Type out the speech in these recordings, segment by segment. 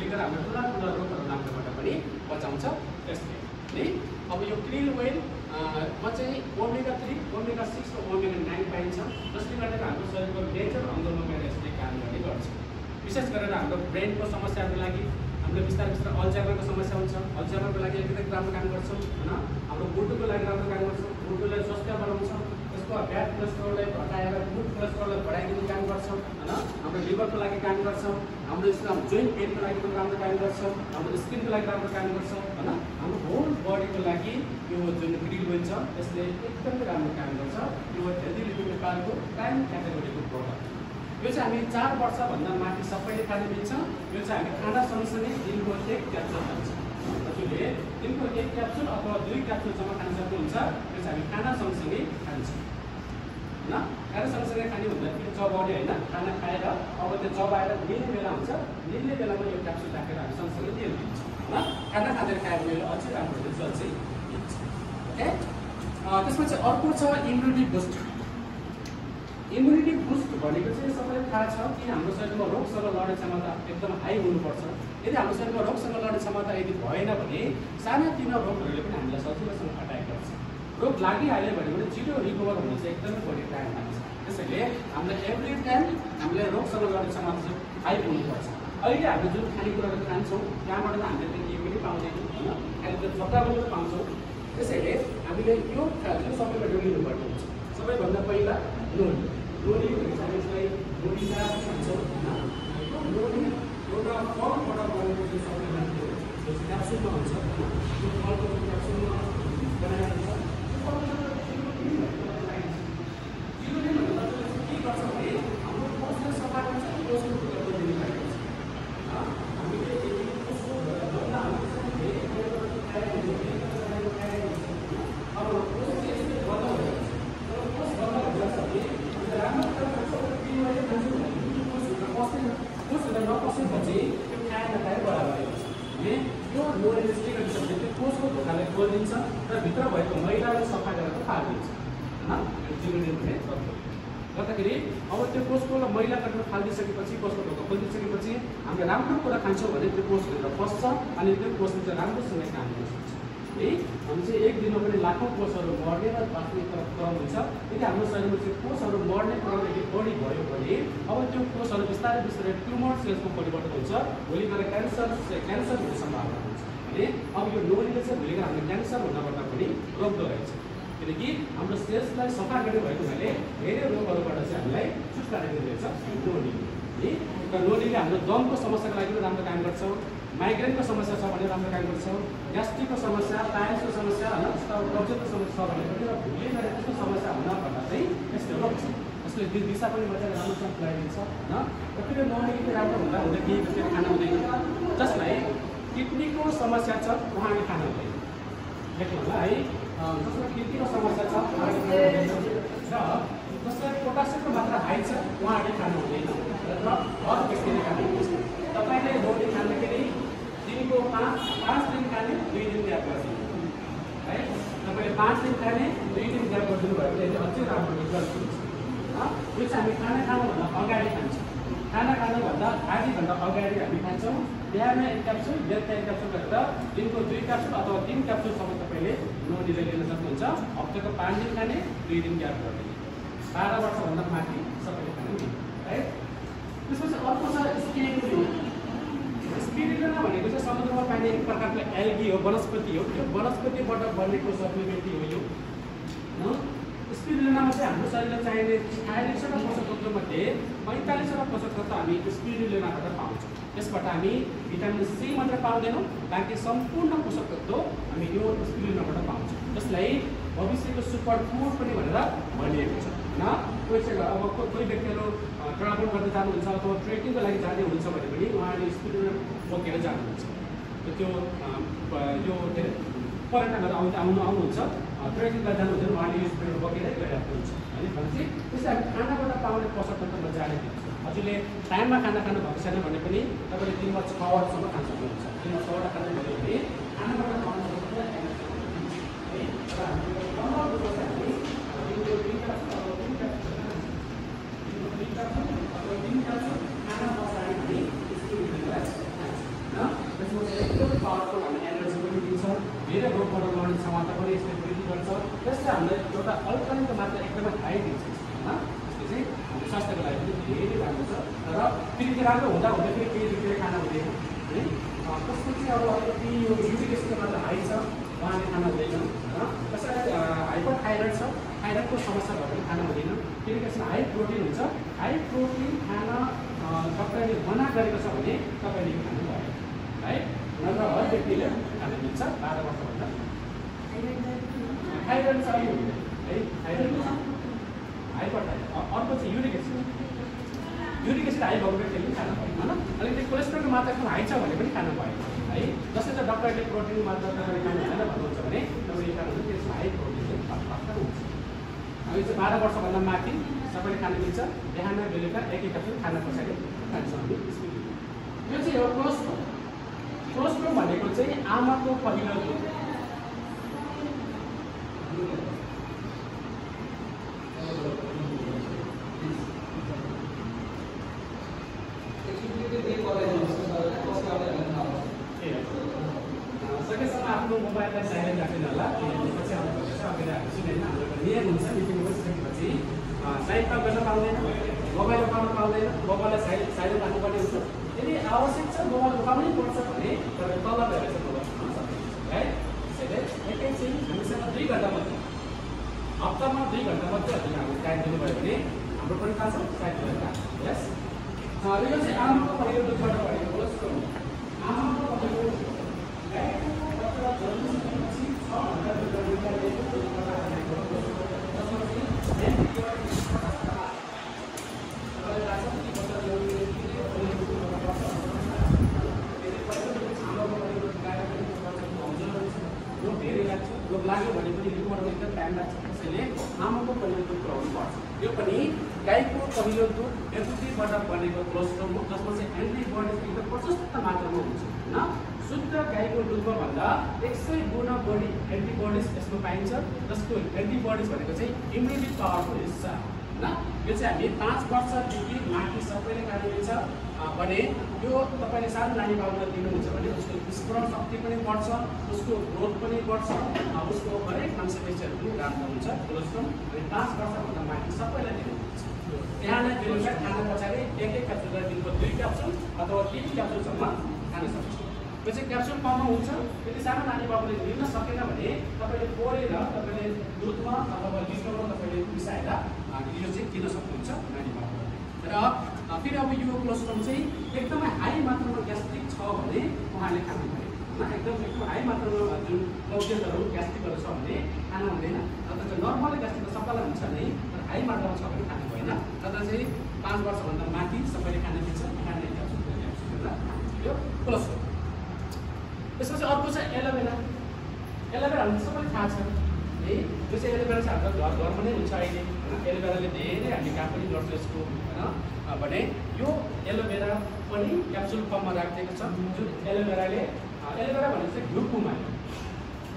भोलि गएर हाम्रो ठुला ठुला रोगहरू लाग्नबाट पनि बचाउँछ। त्यसले है? अब यो क्रिल ओइल मा चाहिँ ओमेगा थ्री ओमेगा सिक्स र ओमेगा नाइन पाइन्छ। जसले गर्दा हाम्रो शरीरको मेजर अङ्गमा गएर यसले काम गर्ने गर्छ। विशेष गरेर हाम्रो ब्रेनको समस्याहरूको लागि हाम्रो बिस्तारै बिस्तारै अल्जाइमरको समस्या हुन्छ। अल्जाइमरको लागि अलिकति राम्रो काम गर्छौँ होइन? हाम्रो मुटुको लागि राम्रो काम गर्छौँ। मुटुलाई स्वास्थ्य बनाउँछ त्यसको ब्याड कोलेस्ट्रोललाई घटाएर गुड कोलेस्ट्रोललाई बढाइदिने काम गर्छौँ होइन? हाम्रो लिभरको लागि काम गर्छौँ हाम्रो यसको जोइन्ट पेनको लागि पनि राम्रो काम गर्छौँ हाम्रो स्किनको लागि राम्रो काम गर्छौँ होइन? हाम्रो होल बडीको लागि यो जुन ग्रिल हुन्छ यसले एकदमै राम्रो काम गर्छ। यो हेल्दी लिभिङ नेपालको प्राइम क्याटेगोरीको प्रोडक्ट यो चाहिँ हामी चार वर्षभन्दा माथि सबैले खान मिल्छ यो चाहिँ हामी खाना सँगसँगै दिनको एक क्याप्सुल खान्छ। हजुरले दिनको एक क्याप्सुल अथवा दुई क्याप्सुलसम्म खान सक्नुहुन्छ। यो चाहिँ हामी खाना सँगसँगै खान्छौँ। होइन? खाना सँगसँगै खाने भन्दाखेरि चबाउने होइन खाना खाएर अब त्यो चबाएर निल्ने बेला हुन्छ निल्ने बेलामा यो क्याप्सुल राखेर हामी सँगसँगै तेल दिन्छौँ होइन? खाना खाँदैन खाएर मेरो अझै राम्रो रिजल्ट चाहिँ दिन्छ ओके? त्यसमा चाहिँ अर्को छ इम्युनिटी बुस्ट इम्युनिटी बुस्ट भनेको चाहिँ सबैलाई थाहा छ कि हाम्रो शरीरमा रोगसँग लड्ने क्षमता एकदम हाई हुनुपर्छ। यदि हाम्रो शरीरमा रोगसँग लड्ने क्षमता यदि भएन भने सानातिना रोगहरूले पनि हामीलाई सजिलोसँग अट्याक गर्छ रोग लागिहाल्यो भने पनि छिटो रिकभर हुन चाहिँ एकदमै बढी टाइम लाग्छ त्यसैले हामीलाई एभ्री टाइम हामीले रोगसँग क्षमता चाहिँ हाई हुनुपर्छ। अहिले हामीले जुन खानेकुराहरू खान्छौँ त्यहाँबाट त हामीले त्यो केही पनि पाउँदैनौँ होइन? अहिले त जग्गा पनि पाउँछौँ। त्यसैले हामीले यो खालको सबैबाट लिनुपर्ने हुन्छ। सबैभन्दा पहिला नुन। लोनी भनेको चाहिँ यसलाई साग भन्छौँ होइन? लोनी एउटा फलबाट बनेको त्यो क्याप्सुलमा हुन्छ त्यो फलको क्याप्सुलमा बनाएको हुन्छ त्यो फलको जिरोले भन्दा के गर्छ भने हाम्रो कोषलाई सफा गर्छ कोषको टुक्रा दिने भएको छ हामीले यदि कोषको भन्दा हामीले खाएको हुन्छ अब कोष चाहिँ यसले बन्द भइरहेको छ तर कोष बन्द भइरहेको छ भने राम्रो कोषहरू नपसेपछि त्यो खाएर खाएर बराबर हुन्छ भने यो लोरेले के गरिन्छ भने त्यो कोषको ढोकालाई खोलिदिन्छ र भित्र भएको मैलालाई सफा गरेर फालिदिन्छ भन्ने तत्त्व गर्दाखेरि अब त्यो कोषको मैला गरेर फालिदिइसकेपछि कोषको ढोका खोलिदिइसकेपछि हामीले राम्रो कुरा खान्छौँ भने त्यो कोषभित्र पस्छ अनि त्यो कोषले चाहिँ राम्रोसँग काम गर्न सक्छ है? हामी चाहिँ एक दिनमा पनि लाखौँ कोषहरू मर्ने र बाँच्ने क्रम हुन्छ। यदि हाम्रो शरीरमा चाहिँ कोषहरू मर्ने क्रम यदि बढी भयो भने अब त्यो कोषहरू बिस्तारै बिस्तारै ट्युमर सेल्समा परिवर्तन हुन्छ। भोलि गएर क्यान्सर क्यान्सर हुने सम्भावना हुन्छ। भने अब यो नोरीले चाहिँ भोलि गएर हाम्रो क्यान्सर हुनबाट पनि रोक्दो रहेछ। किनकि हाम्रो सेल्सलाई सफा गर्ने भएको हुनाले धेरै रोगहरूबाट चाहिँ हामीलाई छुटकारा दिँदैछ नोनी है? र नोनीले हाम्रो दमको समस्याको लागि पनि राम्रो काम गर्छ माइग्रेनको समस्या छ भने राम्रो काम गर्छ ग्यास्ट्रिकको समस्या पाइल्सको समस्या होइन? कब्जियतको समस्या छ भने पनि र भुलले गरेर त्यस्तो समस्या हुनभन्दा चाहिँ यसले रोक्छ यसले दिशा पनि मजाले राम्रोसँग खुलाइदिन्छ होइन? र फेरि नौनिकी राम्रो हुँदा हुँदा केही खाना हुँदैन। जसलाई किडनीको समस्या छ उहाँले खाना हुँदैन। देख्नु होला है? जसलाई किडनीको समस्या छ र जसलाई पोटासियमको मात्रा हाई छ उहाँहरूले खानु हुँदैन र हर व्यक्तिले खानु हुँदैन तपाईँले रोटी खाँदाखेरि दिनको पाँच पाँच दिन खाने दुई दिन ग्याप गरिदिनु है तपाईँले पाँच दिन खाने दुई दिन ग्याप गरिदिनु भयो भने अझै राम्रो रिजल्ट हुन्छ चाहिँ हामी खाना खानुभन्दा अगाडि खान्छौँ खाना खानुभन्दा आधी घन्टा अगाडि हामी खान्छौँ। बिहान एक क्याप्सुल बेलुका एक क्याप्सुल गरेर दिनको दुई क्याप्सुल अथवा तिन क्याप्सुलसम्म तपाईँले नोनीले लिन सक्नुहुन्छ हप्ताको पाँच दिन खाने दुई दिन ग्याप गरिदिने बाह्र वर्षभन्दा माथि सबैले खानु नि है त्यसपछि अर्को छ स्पिरिलिना स्पिरिलिना भनेको चाहिँ समुद्रमा पाइने एक प्रकारको एल्गी हो वनस्पति हो यो वनस्पतिबाट बनेको सप्लिमेन्टी हो यो स्पिरुलिनामा चाहिँ हाम्रो शरीरलाई चाहिने छयालिसवटा पोषक तत्त्वमध्ये पैँतालिसवटा पोषक तत्त्व हामी स्पिरुलिनाबाट पाउँछौँ। यसबाट हामी भिटामिन सी मात्रै पाउँदैनौँ बाँकी सम्पूर्ण पोषक तत्त्व हामी यो स्पिरुलिनाबाट पाउँछौँ। जसलाई भविष्यको सुपर फुड पनि भनेर भनिएको छ। होइन? कोही अब कोही व्यक्तिहरू ट्राभल गर्दै जानुहुन्छ अथवा ट्रेकिङको लागि जाँदै हुनुहुन्छ भने पनि उहाँले स्पिरुलिना बोकेर जानुहुन्छ। त्यो यो पर्यटकहरू आउँदा आउनु आउनुहुन्छ। ट्रेकिङलाई जानुहुन्छ उहाँले यो स्पिरिट बोकेरै गइरहेको हुन्छ। होइन भनेपछि त्यसलाई खानाबाट पाउने पोषक तत्त्वमा जाने हजुरले टाइममा खाना खानु भएको छैन भने पनि तपाईँले दिनमा छवटासम्म खान सक्नुहुन्छ। दिनमा छवटा खानु भयो भने खानाबाट पाउने पावरफुल एनर्जी पनि दिन्छ। धेरै रोगबाट लड्ने क्षमता पनि यसले गर्छ त्यसले हामीलाई एउटा अल्कलिनको मात्रा एकदमै हाई दिन्छ होइन त्यसले चाहिँ हाम्रो स्वास्थ्यको लागि पनि धेरै राम्रो छ। र फेरि त्यो राम्रो हुँदा हुँदै फेरि केही दुखेर खाना हुँदैन। है? त्यसको चाहिँ अब अलिकति यो युरिक एसिडको मात्रा हाई छ उहाँले खाना हुँदैन। होइन कसैलाई हाइपर थाइरोइड छ थाइरोइडको समस्या भयो भने खाना हुँदैन। त्यसमा हाई प्रोटिन हुन्छ। हाई प्रोटिन खाना तपाईँले मना गरेको छ भने तपाईँले यो खानु भयो है? नत्र हर व्यक्तिले खान मिल्छ। बाह्र वर्षभन्दा थाइरोइड हुँदैन है थाइरोइड हाइपर अर्को चाहिँ uric acid uric acid high भएको व्यक्तिले खानु भयो होइन अलिकति कोलेस्ट्रोलको मात्रा एकदम हाई छ भने पनि खानु भयो है जस्तै चाहिँ डक्टरले प्रोटिनको मात्रा तपाईँले खानु हुँदैन भन्नुहुन्छ भने तपाईँले खानु त्यसमा हाई प्रोटिन हुन्छ हामी चाहिँ बाह्र वर्षभन्दा माथि सबैले खानु मिल्छ बिहान बेलुका एक एक क्याप्सुल खाना पछाडि खान्छौँ हामी यो चाहिँ हो कोलेस्ट्रोल कोलेस्ट्रोल भनेको चाहिँ आमाको पहिलो दुध सकेसम्म आफ्नो मोबाइललाई साइलेन्ट राख्दैन होला किनभने पछि आउनुपर्छ अगाडि हामी नियम हुन्छ मिटिङ बसिसकेपछि साइडमा गर्न पाउँदैन मोबाइल उठाउन पाउँदैन मोबाइललाई साइलेन्ट साइलेन्ट राख्नुपर्ने हुन्छ। यदि आवश्यक छ मोबाइल उठाउनै पर्छ भने तपाईँ तल गएर चाहिँ मोबाइल उठाउन सक्नुहुन्छ। है? त्यसैले एकैछिन हामीसँग दुई घन्टा मात्रै। हप्तामा दुई घन्टा मात्रै हजुर हामीले टाइम दिनुभयो भने हाम्रो पनि थाहा छ? साइड भएर यस यो चाहिँ आमाको पहिलो दुधबाट भनेको कोलेस्ट्रोल आमाको पहिलो रोग लाग्यो भने पनि रिकभर एकदम टाइम लाग्छ त्यसैले आमाको पहिलो दुध खुवाउनु पर्छ यो पनि गाईको पहिलो दुध एफुटीबाट बनेको कोलेस्ट्रोल हो जसमा चाहिँ एन्टिबडिज एकदम प्रशस्त मात्रामा हुन्छ होइन? शुद्ध गाईको दुधमा भन्दा एक सय गुणा बढी एन्टिबडिज यसमा पाइन्छ जसको एन्टिबडिज भनेको चाहिँ इम्युनिटी पावरको हिस्सा होइन यो चाहिँ हामी पाँच वर्षदेखि माथि सबैले खानु मिल्छ भने यो तपाईँले सानो नानी बाबुलाई दिनुहुन्छ भने उसको स्मरण शक्ति पनि बढ्छ उसको ग्रोथ पनि बढ्छ उसको हरेक मांसपेशीहरू पनि राम्रो हुन्छ। कोलेस्ट्रोल अनि पाँच वर्षभन्दा माथि सबैलाई दिनुहुन्छ। बिहान बेलुका खाना पछाडि एक एक क्याप्सुल दिनको दुई क्याप्सुल अथवा तिन क्याप्सुलसम्म खान सक्छ यो चाहिँ क्याप्सुल कममा हुन्छ। यदि सानो नानी बाबुले लिन सकेन भने तपाईँले कोरेर तपाईँले दुधमा अथवा लिटरमा तपाईँले मिसाएर यो चाहिँ दिन सक्नुहुन्छ? नानी बाबु र फेरि अब यो कोलेस्ट्रोल चाहिँ एकदमै हाई मात्रामा ग्यास्ट्रिक छ भने उहाँले खानु पऱ्यो होइन एकदम एकदम हाई मात्रामा जुन लौक्यहरू ग्यास्ट्रिकहरू छ भने खानु हुँदैन। चाहिँ नर्मल ग्यास्ट्रिक त सबैलाई हुन्छ नै तर हाई मात्रामा छ भने खानु भएन। नत्र चाहिँ पाँच वर्षभन्दा माथि सबैले खान दिन्छ खाने यो कोलेस्ट्रोल त्यसपछि अर्को छ एलोभेरा। एलोभेरा हाम्रो सबैलाई थाहा छ। है यो चाहिँ एलोभेरा चाहिँ हाम्रो घर घरमा नै हुन्छ अहिले। एलोभेराले धेरै हामीले काम पनि गर्छ यसको होइन? भने यो एलोभेरा पनि क्याप्सुल फर्ममा राखिदिएको छ जुन एलोभेराले एलोभेरा भनेको चाहिँ घिउ कुमारी।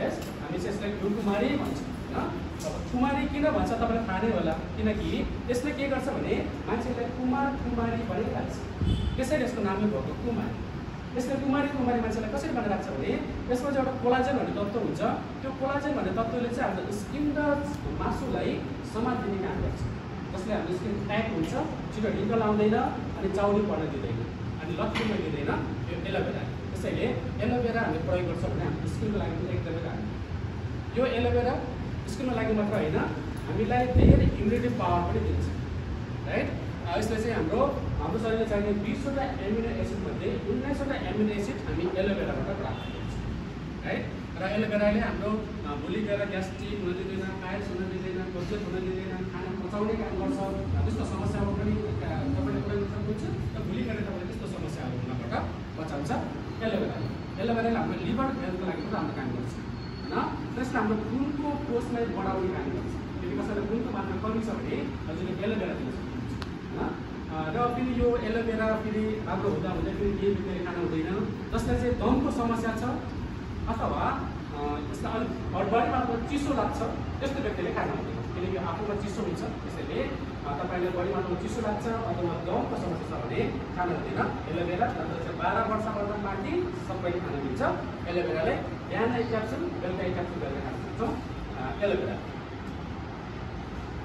यस? हामी चाहिँ यसलाई घिउ कुमारी भन्छ होइन? अब कुमारी किन भन्छ तपाईँलाई थाहा नै होला किनकि यसले के गर्छ भने मान्छेलाई कुमार कुमारी भनिरहेको त्यसैले यसको नामै भएको कुमारी। यसले कुमारी कुमारी मान्छेलाई कसरी बनाइरहेको छ भने यसमा चाहिँ एउटा कोलाजन भन्ने तत्त्व हुन्छ। त्यो कोलाजन भन्ने तत्त्वले चाहिँ हाम्रो स्किन र मासुलाई समातिने काम गर्छ। जसले हाम्रो स्किन टाइट हुन्छ छिटो ढिङ्क लाउँदैन अनि चाउरी पर्न दिँदैन। अनि लट्ठिन दिँदैन यो एलोभेरा। त्यसैले एलोभेरा हामीले प्रयोग गर्छौँ भने हाम्रो स्किनको लागि पनि एकदमै राम्रो। यो एलोभेरा स्किनको लागि मात्र होइन हामीलाई धेरै इम्युनिटी पावर पनि दिन्छ। राइट? यसले चाहिँ हाम्रो हाम्रो शरीरले चाहिने बिसवटा एमिनो एसिडमध्ये उन्नाइसवटा एमिनो एसिड हामी एलोभेराबाट प्राप्त गर्छौँ। है? र एलोभेराले हाम्रो भोलि गएर ग्यास्ट्रिक हुन दिँदैन पायस हुन दिँदैन कब्जियत हुन दिँदैन खाना पचाउने काम गर्छ त्यस्तो समस्याहरू पनि तपाईँले गर्न सक्नुहुन्छ र भोलि गएर तपाईँले त्यस्तो समस्याहरू हुनबाट बचाउँछ एलोभेरा। एलोभेराले हाम्रो लिभर हेल्थको लागि पनि राम्रो काम गर्छ होइन? त्यसले हाम्रो खुनको कोषलाई बढाउने काम गर्छ। यदि कसैलाई खुनको मात्रा कमी छ भने हजुरले एलोभेरा दिन सक्नुहुन्छ होइन र फेरि यो एलोभेरा फेरि राम्रो हुँदा हुँदै फेरि केही बिग्रेर खानु हुँदैन। जसलाई चाहिँ दमको समस्या छ अथवा यसलाई अलिक मात्रामा चिसो लाग्छ त्यस्तो व्यक्तिले खानु हुँदैन। किनकि आफूमा चिसो हुन्छ त्यसैले तपाईँले मात्रामा चिसो लाग्छ अथवा दमको समस्या छ भने खानु हुँदैन। एलोभेरा बाह्र वर्षभन्दा माथि सबैले सकिन्छ एलोभेरालाई बिहान एक क्याप्सुल बेलुका एक क्याप्सुल गरेर खान सक्छौँ एलोभेरा।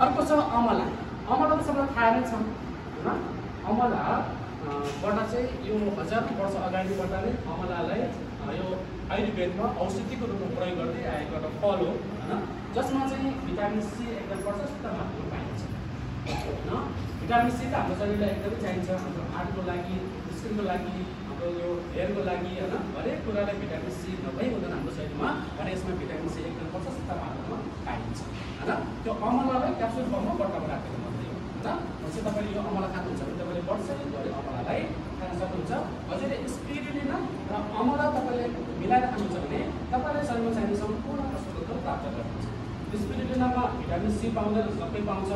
अर्को छ अमला। अमला त सबैलाई थाहा नै छ होइन अमला अँ, बाट चाहिँ यो हजार वर्ष अगाडिबाट नै अमलालाई यो आयुर्वेदमा औषधिको रूपमा प्रयोग गर्दै आएको एउटा फल हो होइन? जसमा चाहिँ भिटामिन सी एकदम प्रशस्त मात्रामा पाइन्छ। होइन? भिटामिन सी त हाम्रो शरीरलाई एकदमै चाहिन्छ हाम्रो हार्टको लागि स्किनको लागि हाम्रो यो हेयरको लागि होइन? हरेक कुरालाई भिटामिन सी नभई हुँदैन हाम्रो शरीरमा भने यसमा भिटामिन सी एकदम प्रशस्त मात्रामा पाइन्छ होइन? त्यो अमलालाई क्याप्सुल फर्ममा बट्टामा राखेको मात्रै। होइन भनेपछि तपाईँले यो अमला खानुहुन्छ भने तपाईँले वर्षैभरि अमलालाई खान सक्नुहुन्छ। हजुरले स्पिरिलिना र अमला तपाईँले मिलाएर खानुहुन्छ भने तपाईँले शरीरमा चाहिने सम्पूर्ण प्राप्त गर्नुहुन्छ। स्पिरिलिनामा भिटामिन सी पाउँदैन सबै पाउँछ।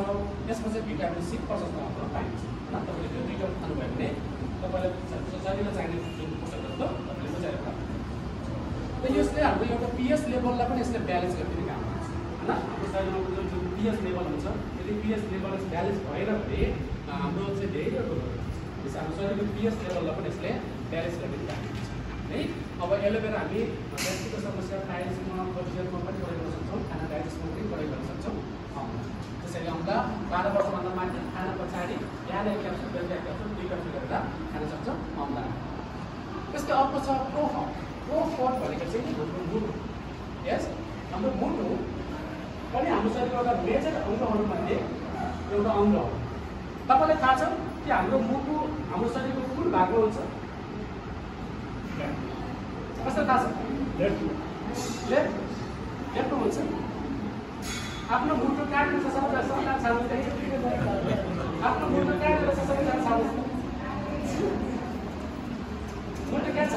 चाहिँ भिटामिन सी प्रशस्त मात्रामा पाइन्छ। होइन तपाईँले त्यो दुईवटा खानुभयो भने तपाईँलाई शरीरमा चाहिने जुन पोषक तत्त्व तपाईँले बचाएर प्राप्त गर्नुहुन्छ। र यसले हाम्रो एउटा पिएच लेभललाई पनि यसले ब्यालेन्स गरिदिने काम गर्छ। होइन? हाम्रो शरीरमा पिएच लेभल हुन्छ। यदि पिएच लेभल ब्यालेन्स भएर भने हाम्रो चाहिँ धेरै हुन्छ। त्यस हाम्रो शरीरको पिएच लेभललाई पनि यसले ब्यालेन्स गरिदिने काम है? अब एलोभेरा हामी ग्यास्ट्रिकको समस्या थाइरोइडमा कब्जियतमा पनि प्रयोग गर्न सक्छौँ। खाना डाइजेस्टमा पनि प्रयोग गर्न सक्छौँ। त्यसैले अमला बाह्र वर्षभन्दा माथि खाना पछाडि बिहान एक क्याप्सुल बेलुका एक दुई क्याप्सुल गरेर खान सक्छौँ। अमला त्यसको अर्को छ प्रोफट प्रोफट भनेको चाहिँ हाम्रो मुटु यस? हाम्रो मुटु पनि हाम्रो शरीरको एउटा मेजर अङ्गहरूमध्ये एउटा अङ्ग हो। तपाईँलाई थाहा छ कि हाम्रो मुटु हाम्रो शरीरको कुन भागमा हुन्छ? कसलाई थाहा छ? लेफ्ट लेफ्ट लेफ्टमा हुन्छ। आफ्नो मुटु कहाँनिर छ सबैजना? सबैजना छाड्नु आफ्नो मुटु कहाँनिर छ सबैजना छाड्नु मुटु कहाँ छ?